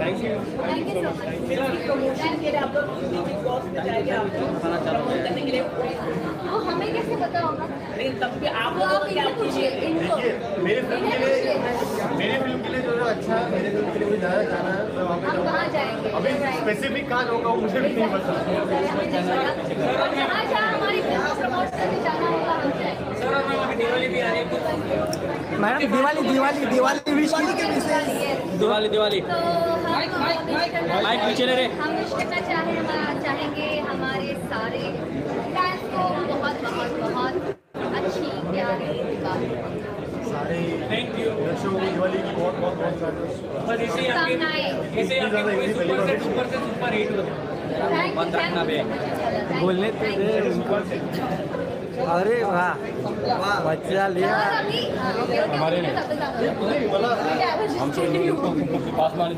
Thank you thank you so much promotion के लिए आप लोग बिग बॉस में जाएँगे आप लोग प्रमोट करने के लिए। वो हमें कैसे पता होगा? लेकिन तब भी आप आप क्या पूछिए इनको। मेरे फ़िल्म के लिए मेरे फ़िल्म के लिए जो जो अच्छा मेरे फ़िल्म के लिए मुझे ज़्यादा जाना है हम कहाँ जाएँगे? अभी स्पेसिफिक कहाँ मुझे भी नहीं पता हमारी फ़िल्म को प्रमोट करने जाना होगा हम जाएँगे मैडम दिवाली दिवाली दिवाली विश के विशेष दिवाली दिवाली। तो हम wish माइक पीछे ले रे। हम विश करना चाहे चाहेंगे हमारे सारे फैंस को बहुत बहुत बहुत अच्छी प्यारी दिवाली। सारे दर्शकों को दिवाली की बहुत बहुत बहुत। बोलने तो दे अरे वाह बच्चा लिया। हमारे हम पास मान